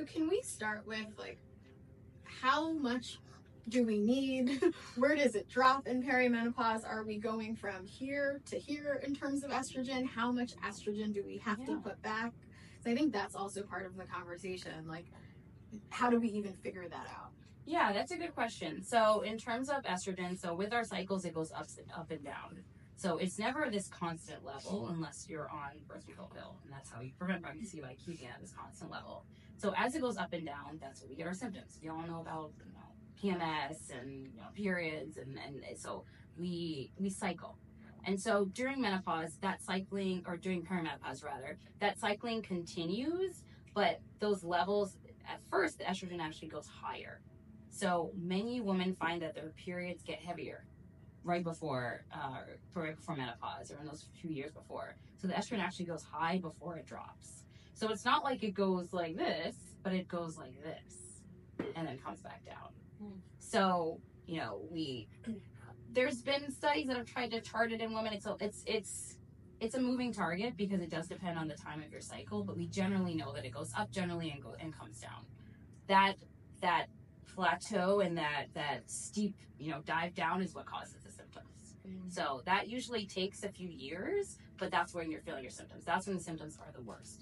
So can we start with like how much do we need? Where does it drop in perimenopause? Are we going from here to here in terms of estrogen? How much estrogen do we have to put back? So I think that's also part of the conversation. Like, how do we even figure that out? Yeah, that's a good question. So, in terms of estrogen, so with our cycles, it goes up, up and down. So, it's never this constant level unless you're on birth control pill. And that's how you prevent pregnancy by keeping it at this constant level. So, as it goes up and down, that's when we get our symptoms. We all know about you know, PMS and you know, periods. And, and so, we, we cycle. And so, during menopause, that cycling, or during perimenopause rather, that cycling continues, but those levels, at first, the estrogen actually goes higher. So many women find that their periods get heavier right before, uh, right before menopause or in those few years before. So the estrogen actually goes high before it drops. So it's not like it goes like this, but it goes like this and then comes back down. Hmm. So you know we there's been studies that have tried to chart it in women. It's a, it's it's it's a moving target because it does depend on the time of your cycle, but we generally know that it goes up generally and go and comes down. That that plateau and that that steep you know dive down is what causes the symptoms. Mm. So that usually takes a few years, but that's when you're feeling your symptoms. That's when the symptoms are the worst.